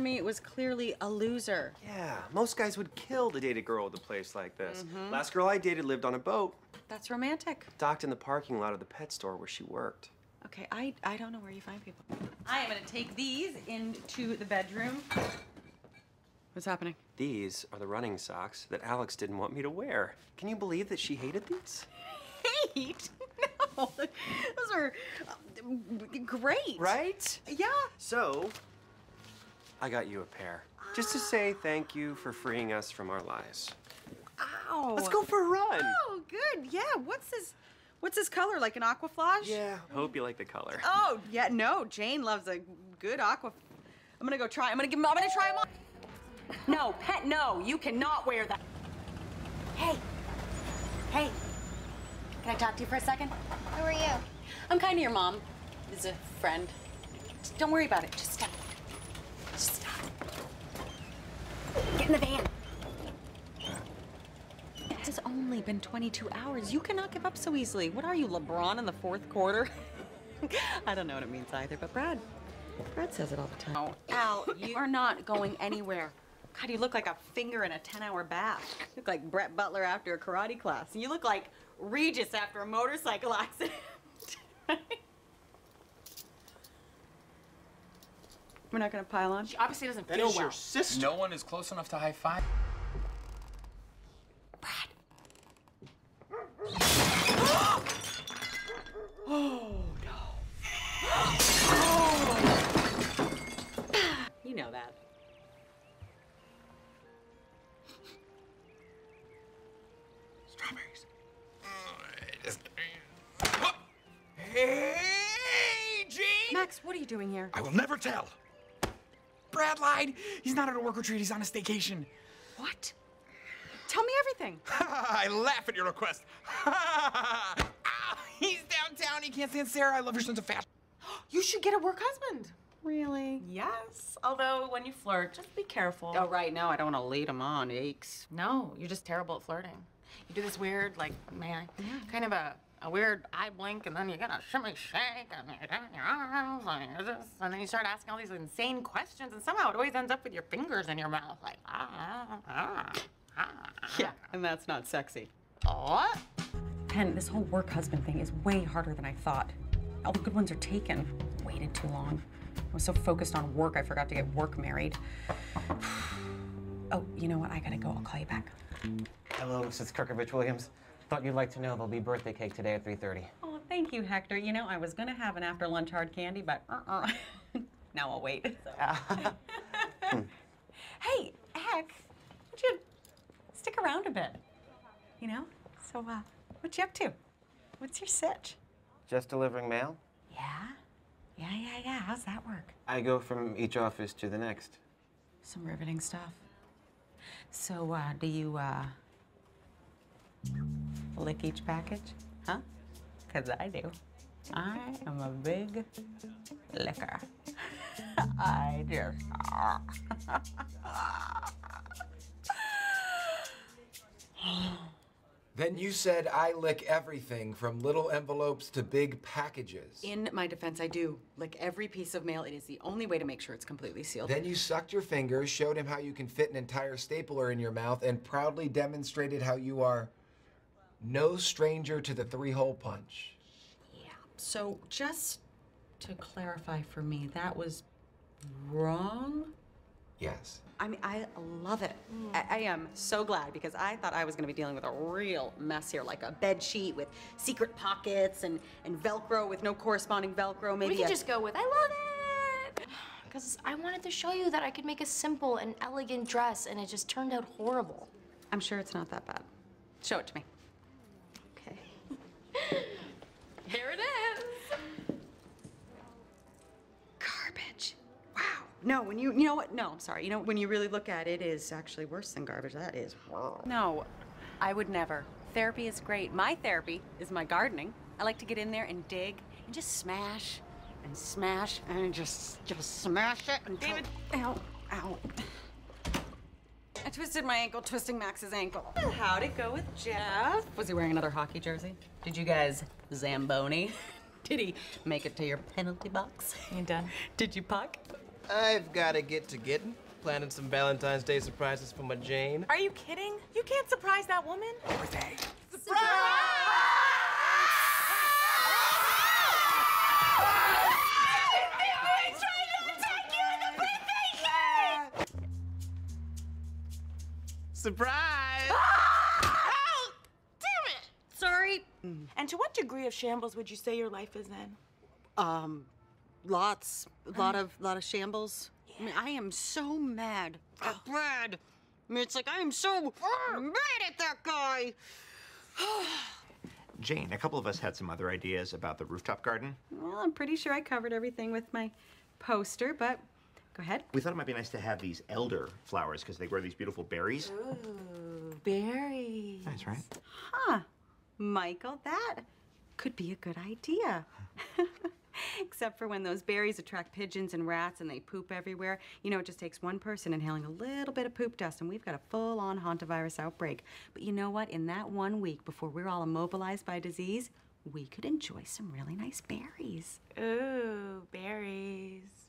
me was clearly a loser. Yeah, most guys would kill to date a girl with a place like this. Mm-hmm. Last girl I dated lived on a boat, That's romantic. docked in the parking lot of the pet store where she worked. Okay, I, I don't know where you find people. I am gonna take these into the bedroom. What's happening? These are the running socks that Alex didn't want me to wear. Can you believe that she hated these? Hate? No, those are uh, great. Right? Yeah. So, I got you a pair. Just to say thank you for freeing us from our lies. Ow. Let's go for a run. Oh, good. Yeah. What's this? What's this color? Like an aquaflage? Yeah, hope you like the color. Oh, yeah. No, Jane loves a good aqua. I'm gonna go try. I'm gonna give. 'em- I'm gonna try them on. No, pet. No, you cannot wear that. Hey. Hey. Can I talk to you for a second? Who are you? I'm kind of your mom. Is a friend. Just don't worry about it. Just stop. Just stop. Get in the van. It has only been 22 hours. You cannot give up so easily. What are you, LeBron in the fourth quarter? I don't know what it means either, but Brad, Brad says it all the time. Oh, Al, you are not going anywhere. God, you look like a finger in a 10-hour bath. You look like Brett Butler after a karate class. And you look like Regis after a motorcycle accident. We're not gonna pile on? She obviously doesn't That feel is well. your sister. No one is close enough to high five. Brad. You know that. Strawberries. Oh, hey, Gene! Max, what are you doing here? I will never tell. Brad lied. He's not at a work retreat. He's on a staycation. What? Tell me everything. I laugh at your request. Ah, he's downtown. He can't stand Sarah. I love your sense of fashion. You should get a work husband. Really? Yes. Although when you flirt, just be careful. Oh, right. No, I don't want to lead him on. Aches. No, you're just terrible at flirting. You do this weird, like, man, kind of a, a weird eye blink, and then you get a shimmy shake, and you're down your arms, and you're this, and then you start asking all these insane questions, and somehow it always ends up with your fingers in your mouth, like, ah, ah, ah. Yeah, and that's not sexy. What? Pen, this whole work husband thing is way harder than I thought. All the good ones are taken. Waited too long. I was so focused on work, I forgot to get work married. oh, you know what? I gotta go. I'll call you back. Hello, Mrs. Kerkovich Williams. Thought you'd like to know there'll be birthday cake today at 3:30. Oh, thank you, Hector. You know, I was gonna have an after lunch hard candy, but uh-uh. now I'll wait. So. hey, Heck, would you stick around a bit? You know? So, uh, what you up to? What's your sitch? Just delivering mail? Yeah? Yeah, yeah, yeah. How's that work? I go from each office to the next. Some riveting stuff. So, uh, do you, uh, lick each package? Huh? Because I do. I am a big licker. I just. Then you said I lick everything from little envelopes to big packages. In my defense, I do lick every piece of mail. It is the only way to make sure it's completely sealed. Then you sucked your fingers, showed him how you can fit an entire stapler in your mouth, and proudly demonstrated how you are no stranger to the three hole punch. yeah. So, just to clarify for me, that was wrong? Yes. I mean, I love it. I, I am so glad because I thought I was going to be dealing with a real mess here, like a bed sheet with secret pockets and, and Velcro with no corresponding Velcro. Maybe We can a- just go with I love it. Because I wanted to show you that I could make a simple and elegant dress, and it just turned out horrible. I'm sure it's not that bad. Show it to me. Okay. Here it is. Garbage. Wow. No, when you you know what? No, I'm sorry. You know when you really look at it, it is actually worse than garbage. That is. No, I would never. Therapy is great. My therapy is my gardening. I like to get in there and dig and just smash and smash and just just smash it until. David, ow, ow. I twisted my ankle twisting Max's ankle. How'd it go with Jeff? Was he wearing another hockey jersey? Did you guys Zamboni? Did he make it to your penalty box? You done? Did you puck? I've got to get to getting. Planning some Valentine's Day surprises for my Jane. Are you kidding? You can't surprise that woman. Birthday. Surprise! Ah! Oh, damn it! Sorry. Mm. And to what degree of shambles would you say your life is in? Um, lots, a lot of, lot of shambles. I mean, I am so mad at Brad. I mean, it's like I am so ah! mad at that guy. Jane, a couple of us had some other ideas about the rooftop garden. Well, I'm pretty sure I covered everything with my poster, but go ahead. We thought it might be nice to have these elder flowers because they grow these beautiful berries. Ooh, berries. Nice, right? Huh, Michael, that could be a good idea. Except for when those berries attract pigeons and rats and they poop everywhere. You know, it just takes one person inhaling a little bit of poop dust and we've got a full on hantavirus outbreak. But you know what? In that one week before we're all immobilized by disease, we could enjoy some really nice berries. Ooh, berries.